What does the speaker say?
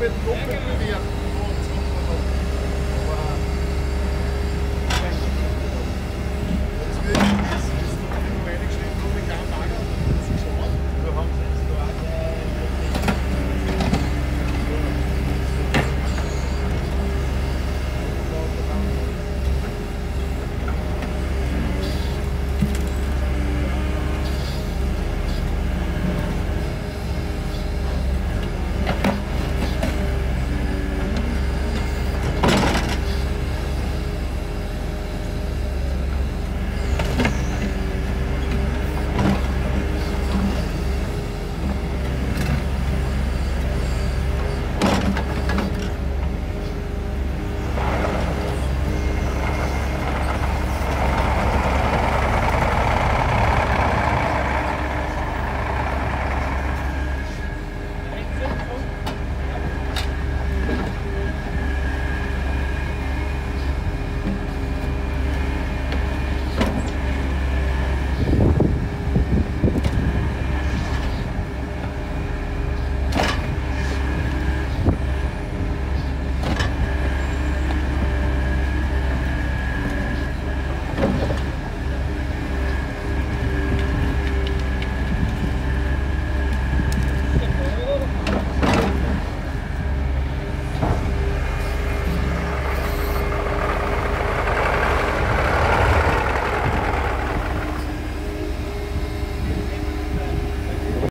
Pedro, Pedro.